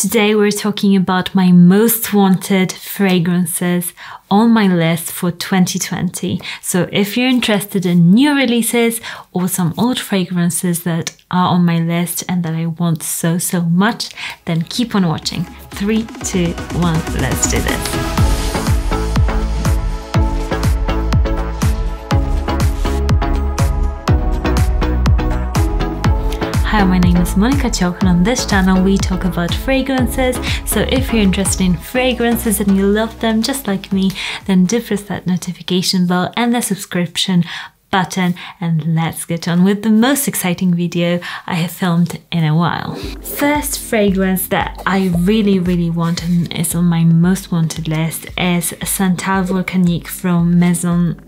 Today we're talking about my most wanted fragrances on my list for 2020. So if you're interested in new releases or some old fragrances that are on my list and that I want so, so much, then keep on watching. Three, two, one, let's do this. Hi, my name is Monika Cioch and on this channel we talk about fragrances. So if you're interested in fragrances and you love them just like me, then do press that notification bell and the subscription button and let's get on with the most exciting video I have filmed in a while. First fragrance that I really really want and is on my most wanted list is Santal Volcanique from Maison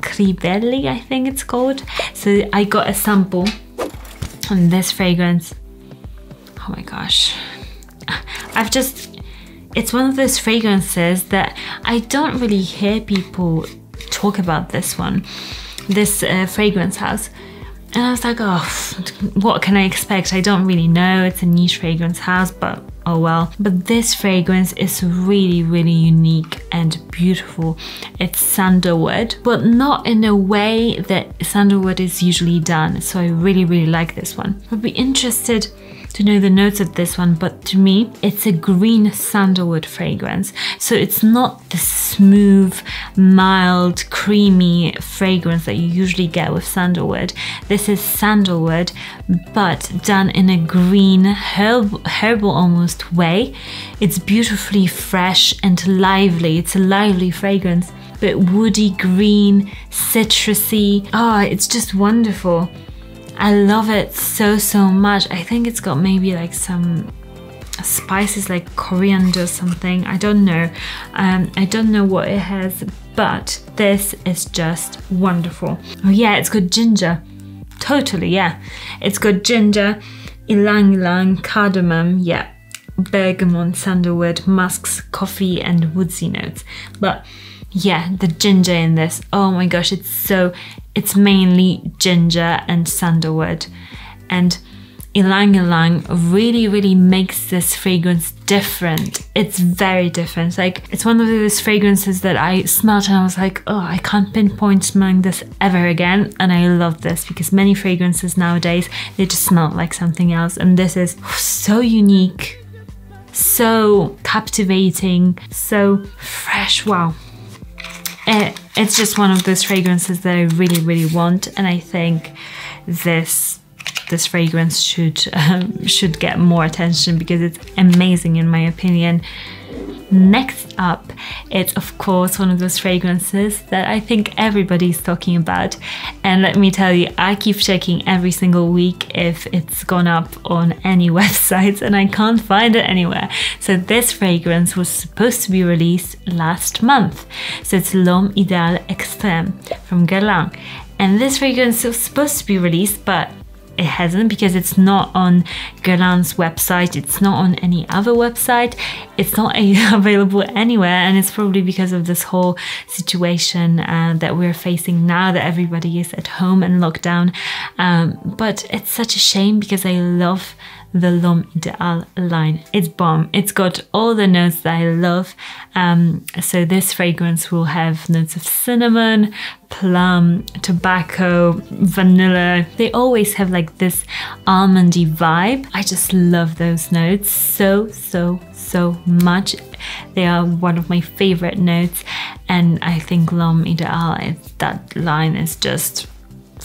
Crivelli I think it's called. So I got a sample and this fragrance, oh my gosh. I've just, it's one of those fragrances that I don't really hear people talk about this one, this uh, fragrance house. And I was like, oh, what can I expect? I don't really know. It's a niche fragrance house, but oh well. But this fragrance is really, really unique and beautiful. It's sandalwood, but not in a way that sandalwood is usually done. So I really, really like this one. I'd be interested to know the notes of this one, but to me, it's a green sandalwood fragrance. So it's not the smooth, mild, creamy fragrance that you usually get with sandalwood. This is sandalwood, but done in a green, herb, herbal almost way. It's beautifully fresh and lively. It's a lively fragrance, but woody green, citrusy. Ah, oh, it's just wonderful. I love it so, so much. I think it's got maybe like some spices like coriander or something. I don't know. Um, I don't know what it has, but this is just wonderful. Oh yeah, it's got ginger. Totally, yeah. It's got ginger, ylang ylang, cardamom, yeah. Bergamot, sandalwood, musks, coffee, and woodsy notes. But yeah, the ginger in this, oh my gosh, it's so it's mainly ginger and sandalwood. And Ylang Ylang really, really makes this fragrance different. It's very different. Like, it's one of those fragrances that I smelled and I was like, oh, I can't pinpoint smelling this ever again. And I love this because many fragrances nowadays, they just smell like something else. And this is so unique, so captivating, so fresh. Wow. It, it's just one of those fragrances that I really, really want. And I think this this fragrance should um, should get more attention because it's amazing in my opinion. Next up, it's of course one of those fragrances that I think everybody's talking about. And let me tell you, I keep checking every single week if it's gone up on any websites and I can't find it anywhere. So this fragrance was supposed to be released last month. So it's L'Homme Idéal Extrême from Guerlain. And this fragrance was supposed to be released, but it hasn't because it's not on Guerlain's website, it's not on any other website, it's not available anywhere, and it's probably because of this whole situation uh, that we're facing now that everybody is at home and lockdown. Um, but it's such a shame because I love the L'Homme Ideal line. It's bomb. It's got all the notes that I love. Um, so this fragrance will have notes of cinnamon, plum, tobacco, vanilla. They always have like this almondy vibe. I just love those notes so, so, so much. They are one of my favorite notes and I think L'Homme Ideal, that line is just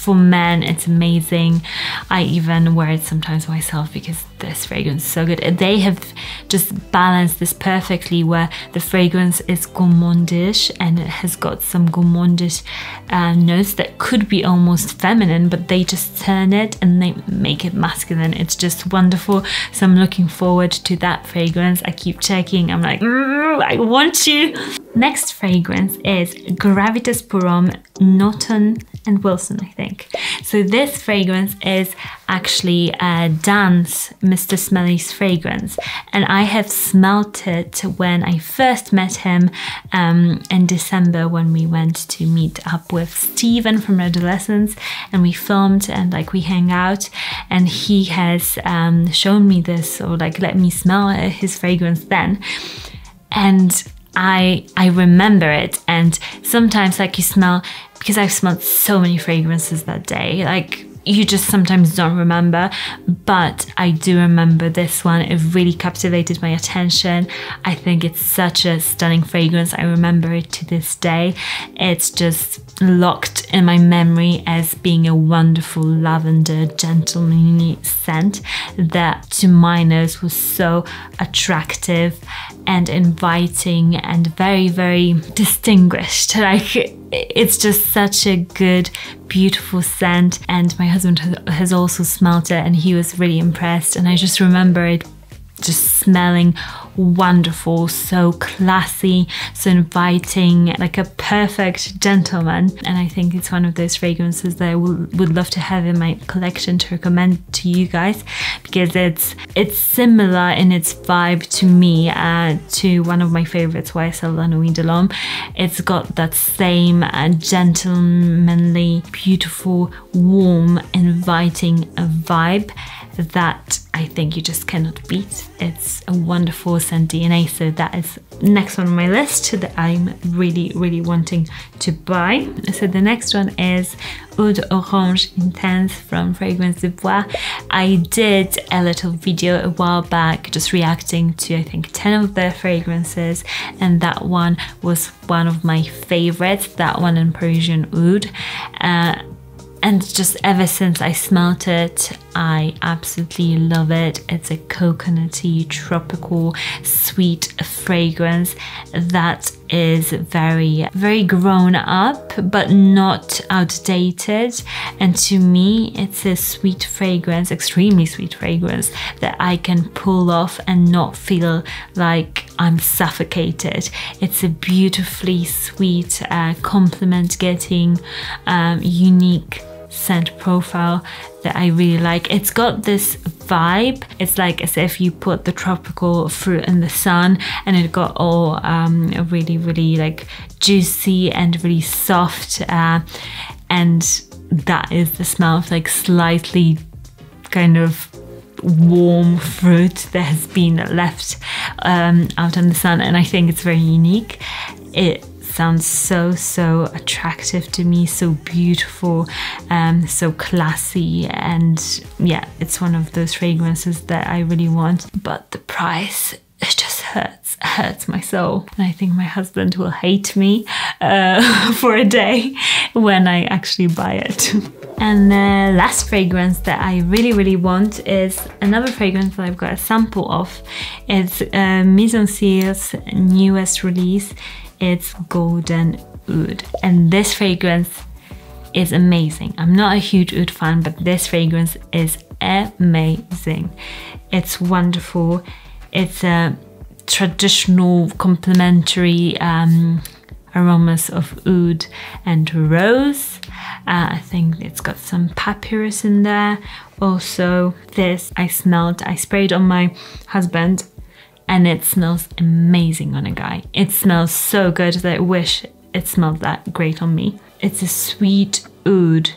for men. It's amazing. I even wear it sometimes myself because this fragrance is so good. They have just balanced this perfectly where the fragrance is gourmandish and it has got some gourmandish uh, notes that could be almost feminine but they just turn it and they make it masculine. It's just wonderful. So i'm looking forward to that fragrance. I keep checking. I'm like i want you. Next fragrance is gravitas pour homme Naughton and Wilson, I think. So this fragrance is actually a Dan's Mr. Smelly's fragrance, and I have smelt it when I first met him um, in December when we went to meet up with Steven from Adolescence, and we filmed and like we hang out, and he has um, shown me this or like let me smell his fragrance then, and I I remember it. And sometimes like you smell because I've smelled so many fragrances that day like you just sometimes don't remember but I do remember this one. It really captivated my attention. I think it's such a stunning fragrance. I remember it to this day. It's just locked in my memory as being a wonderful lavender gentlemanly scent that to my nose was so attractive and inviting and very very distinguished. Like it's just such a good beautiful scent. And my husband has also smelt it and he was really impressed. And I just remember it just smelling wonderful, so classy, so inviting, like a perfect gentleman. And I think it's one of those fragrances that I would love to have in my collection to recommend to you guys because it's it's similar in its vibe to me uh, to one of my favorites, YSL La Nuit de l'Homme. It's got that same uh, gentlemanly, beautiful, warm, inviting vibe that I think you just cannot beat. It's a wonderful scent DNA, so that is next on my list that I'm really, really wanting to buy. So the next one is Oud Orange Intense from Fragrance du Bois. I did a little video a while back just reacting to I think 10 of their fragrances and that one was one of my favorites, that one in Parisian Oud. Uh, and just ever since I smelt it, I absolutely love it. It's a coconutty, tropical, sweet fragrance that is very, very grown up, but not outdated. And to me, it's a sweet fragrance, extremely sweet fragrance that I can pull off and not feel like I'm suffocated. It's a beautifully sweet, uh, compliment getting, um, unique scent profile that I really like. It's got this vibe. It's like as if you put the tropical fruit in the sun and it got all um, really, really like juicy and really soft. Uh, and that is the smell of like slightly kind of warm fruit that has been left um, out in the sun and I think it's very unique. It sounds so, so attractive to me, so beautiful, um, so classy. And yeah, it's one of those fragrances that I really want. But the price it just hurts, hurts my soul. And I think my husband will hate me uh, for a day when I actually buy it. and the last fragrance that I really, really want is another fragrance that I've got a sample of. It's uh, Mizensir's newest release it's golden oud. And this fragrance is amazing. I'm not a huge oud fan but this fragrance is amazing. It's wonderful. It's a traditional complementary um, aromas of oud and rose. Uh, I think it's got some papyrus in there. Also this I smelled I sprayed on my husband and it smells amazing on a guy. It smells so good that I wish it smelled that great on me. It's a sweet oud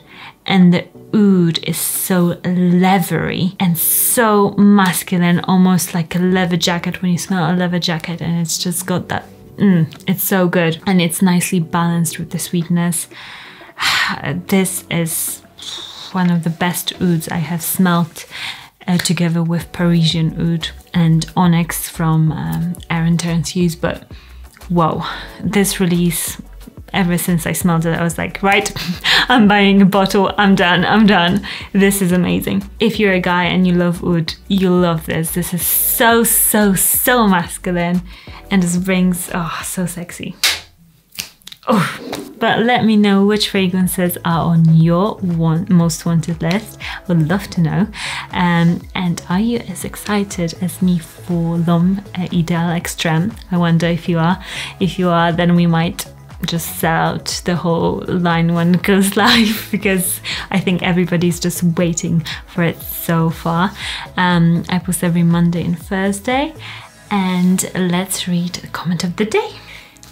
and the oud is so leathery and so masculine, almost like a leather jacket when you smell a leather jacket and it's just got that, mm, it's so good and it's nicely balanced with the sweetness. this is one of the best ouds I have smelt uh, together with Parisian Oud and Onyx from um, Aaron Terence Hughes. But whoa, this release, ever since I smelled it, I was like, right, I'm buying a bottle, I'm done, I'm done. This is amazing. If you're a guy and you love oud, you'll love this. This is so, so, so masculine and this brings, oh, so sexy. Oh, but let me know which fragrances are on your most wanted list. Would love to know. Um, and are you as excited as me for L'Homme Ideal Extreme? I wonder if you are. If you are, then we might just sell out the whole line when it goes live because I think everybody's just waiting for it so far. Um, I post every Monday and Thursday. And let's read the comment of the day.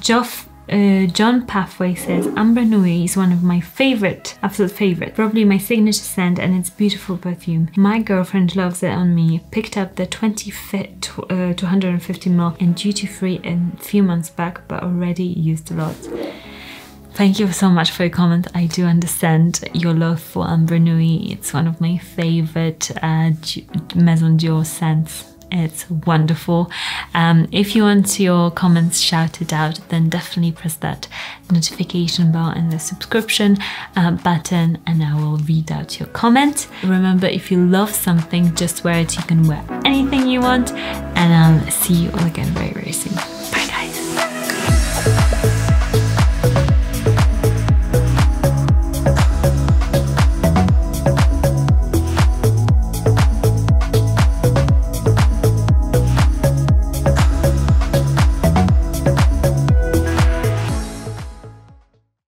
Joff uh, John Pathway says Ambre Nuit is one of my favorite, absolute favorite, probably my signature scent and its beautiful perfume. My girlfriend loves it on me. Picked up the 20 fit, uh, 250 ml and duty free a few months back, but already used a lot. Thank you so much for your comment. I do understand your love for Ambre Nuit. It's one of my favorite uh, Maison Dior scents. It's wonderful. Um, if you want your comments shouted out, then definitely press that notification bell and the subscription uh, button, and I will read out your comment. Remember, if you love something, just wear it. You can wear anything you want, and I'll see you all again very, very soon.